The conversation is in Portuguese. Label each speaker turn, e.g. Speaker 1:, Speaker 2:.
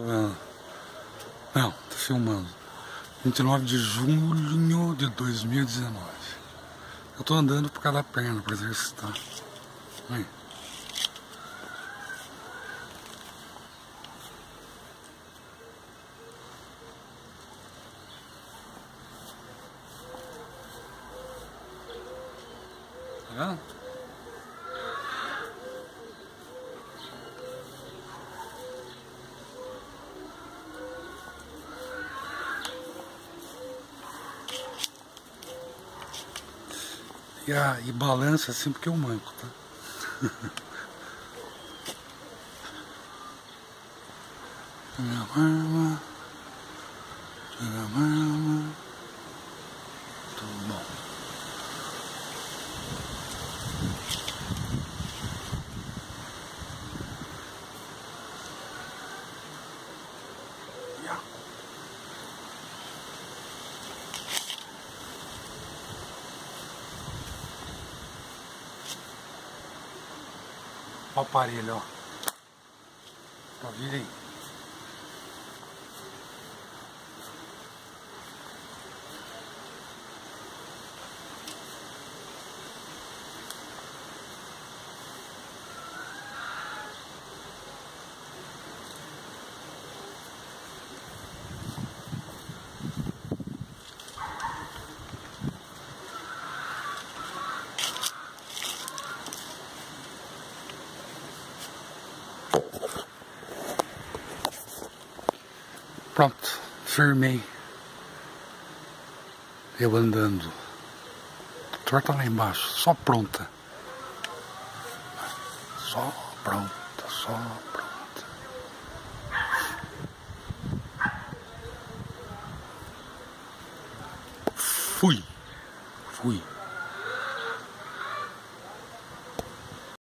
Speaker 1: Não, tá filmando. 29 de junho de 2019. Eu tô andando por causa da perna pra exercitar. Aí. Tá vendo? E, a, e balança assim porque eu manco, tá? Tudo bom. Yeah. O aparelho, ó. Tá vendo Pronto, firmei. Eu andando. Torta lá embaixo, só pronta. Só pronta, só pronta. Fui. Fui.